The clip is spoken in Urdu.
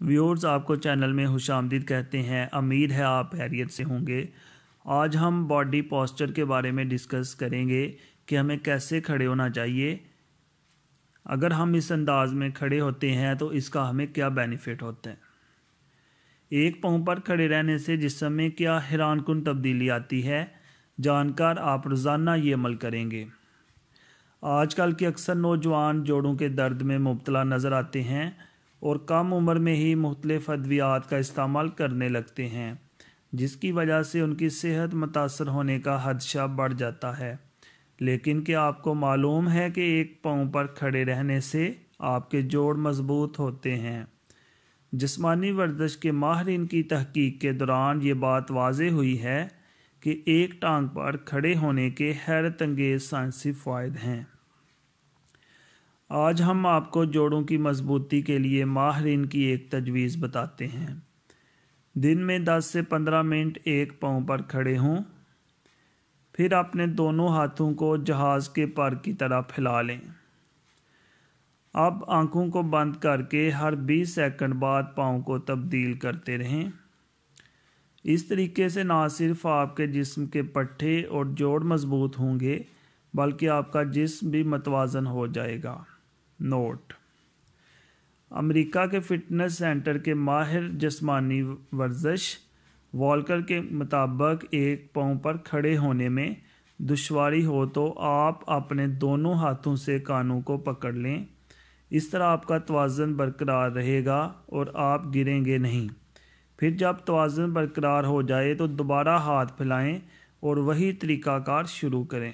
ویورز آپ کو چینل میں خوش آمدید کہتے ہیں، امید ہے آپ حیریت سے ہوں گے۔ آج ہم باڈی پوسچر کے بارے میں ڈسکس کریں گے کہ ہمیں کیسے کھڑے ہونا چاہیے۔ اگر ہم اس انداز میں کھڑے ہوتے ہیں تو اس کا ہمیں کیا بینیفٹ ہوتا ہے؟ ایک پاؤں پر کھڑے رہنے سے جسم میں کیا حیران کن تبدیلی آتی ہے؟ جان کر آپ روزانہ یہ عمل کریں گے۔ آج کل کے اکثر نوجوان جوڑوں کے درد میں مبتلا نظر آتے ہیں۔ اور کم عمر میں ہی مختلف ادویات کا استعمال کرنے لگتے ہیں، جس کی وجہ سے ان کی صحت متاثر ہونے کا حدشہ بڑھ جاتا ہے۔ لیکن کیا آپ کو معلوم ہے کہ ایک پاؤں پر کھڑے رہنے سے آپ کے جوڑ مضبوط ہوتے ہیں؟ جسمانی ورزش کے ماہرین کی تحقیق کے دوران یہ بات واضح ہوئی ہے کہ ایک ٹانگ پر کھڑے ہونے کے حیرت انگیز سائنسی فوائد ہیں۔ آج ہم آپ کو جوڑوں کی مضبوطی کے لیے ماہرین کی ایک تجویز بتاتے ہیں۔ دن میں دس سے پندرہ منٹ ایک پاؤں پر کھڑے ہوں۔ پھر اپنے دونوں ہاتھوں کو جہاز کے پر کی طرح پھیلا لیں۔ اب آنکھوں کو بند کر کے ہر بیس سیکنڈ بعد پاؤں کو تبدیل کرتے رہیں۔ اس طریقے سے نہ صرف آپ کے جسم کے پٹھے اور جوڑ مضبوط ہوں گے، بلکہ آپ کا جسم بھی متوازن ہو جائے گا۔ نوٹ۔ امریکہ کے فٹنس سینٹر کے ماہر جسمانی ورزش، والکر کے مطابق ایک پاؤں پر کھڑے ہونے میں دشواری ہو تو آپ اپنے دونوں ہاتھوں سے کانوں کو پکڑ لیں۔ اس طرح آپ کا توازن برقرار رہے گا اور آپ گریں گے نہیں۔ پھر جب توازن برقرار ہو جائے تو دوبارہ ہاتھ پھیلائیں اور وہی طریقہ کار شروع کریں۔